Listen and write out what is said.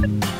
Bye.